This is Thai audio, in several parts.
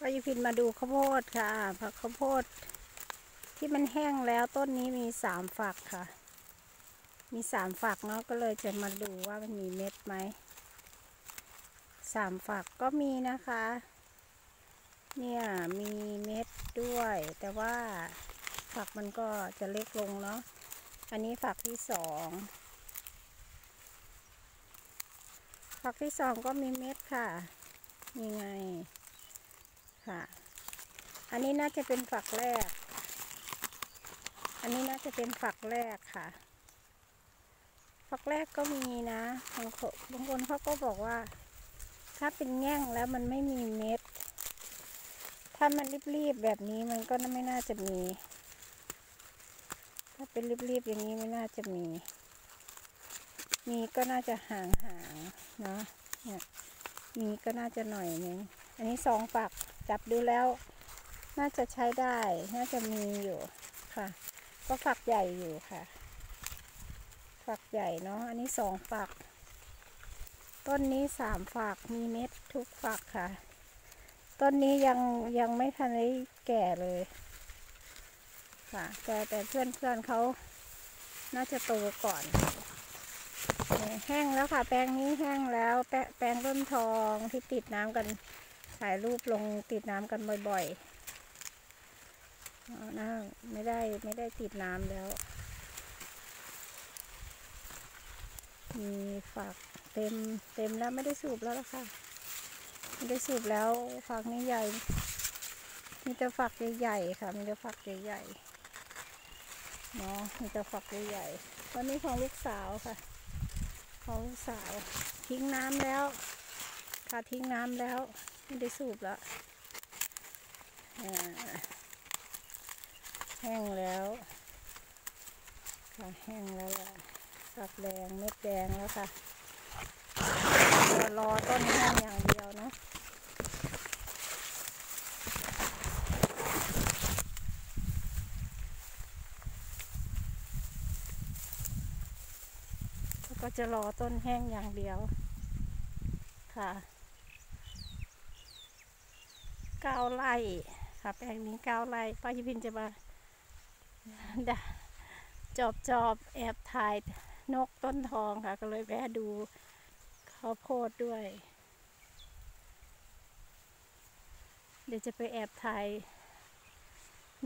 ก็ยพินมาดูข้าวโพดค่ะ ผักข้าวโพด ที่มันแห้งแล้วต้นนี้มีสามฝักค่ะ มีสามฝักเนาะก็เลยจะมาดูว่ามันมีเม็ดไหมสามฝักก็มีนะคะ เนี่ยมีเม็ดด้วย แต่ว่าฝักมันก็จะเล็กลงเนาะอันนี้ฝักที่สองฝักที่สองก็มีเม็ดค่ะนี่ไง ค่ะ อันนี้น่าจะเป็นฝักแรก อันนี้น่าจะเป็นฝักแรกค่ะ ฝักแรกก็มีนะบางคนบางคนเขาก็บอกว่า ถ้าเป็นแง่งแล้วมันไม่มีเม็ด ถ้ามันรีบๆแบบนี้มันก็ไม่น่าจะมี ถ้าเป็นรีบๆอย่างนี้ไม่น่าจะมี มีก็น่าจะห่างๆเนาะเนี่ยมีก็น่าจะหน่อยนึง อันนี้สองฝัก จับดูแล้ว น่าจะใช้ได้ น่าจะมีอยู่ค่ะ ก็ฝักใหญ่อยู่ค่ะ ฝักใหญ่เนาะ อันนี้สองฝัก ต้นนี้สามฝัก มีเม็ดทุกฝักค่ะ ต้นนี้ยังยังไม่ทันได้แก่เลยค่ะแต่แต่เพื่อนเพื่อนเขาน่าจะโตก่อน แห้งแล้วค่ะ แปลงนี้แห้งแล้ว แปแปลงต้นทองที่ติดน้ำกัน ถ่ายรูปลงติดน้ำกันบ่อยๆเอานะไม่ได้ไม่ได้ติดน้ำแล้ว มีฝักเต็มเต็มแล้วไม่ได้สูบแล้วล่ะค่ะ ไม่ได้สูบแล้วฝักนี้ใหญ่ มีแต่ฝักใหญ่ๆค่ะ มีแต่ฝักใหญ่ๆเนาะมีแต่ฝักใหญ่ๆวันนี้ของลูกสาวค่ะ ของลูกสาวทิ้งน้ำแล้วค่ะทิ้งน้ำแล้ว ไม่ได้สูบแล้วแห้งแล้วค่ะแห้งแล้วล่ะฝักแดงเม็ดแดงแล้วค่ะรอต้นแห้งอย่างเดียวนะก็จะรอต้นแห้งอย่างเดียวค่ะ เก้าไร่ค่ะแปลงนี้เก้าไร่ป้ายิพินจะมาดะจอบจอบแอบถ่ายนกต้นทองค่ะ ก็เลยแวะดูข้าวโพดด้วย เดี๋ยวจะไปแอบถ่าย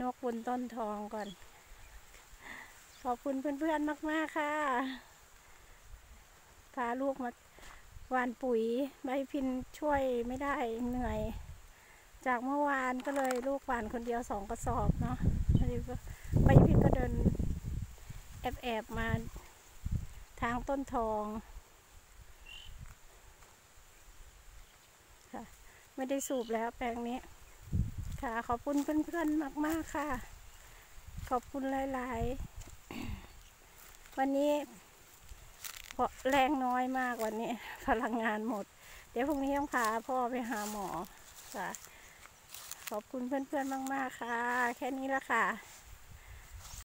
นกบนต้นทองก่อน ขอบคุณเพื่อนๆมาก ๆ ค่ะ พาลูกมาหวานปุ๋ยใบพินช่วยไม่ได้เหนื่อย จากเมื่อวานก็เลยลูกหวานคนเดียวสองกระสอบเนาะพอดีว่าใบพินก็เดินแอบแอบมาทางต้นทองค่ะไม่ได้สูบแล้วแปลงนี้ค่ะ ขอบคุณเพื่อนๆมาก ๆ ค่ะ ขอบคุณหลาย ๆ วันนี้เพราะแรงน้อยมากวันนี้ พลังงานหมด เดี๋ยวพรุ่งนี้ต้องพาพ่อไปหาหมอค่ะ ขอบคุณเพื่อนๆมาก ๆ ค่ะ แค่นี้ละค่ะ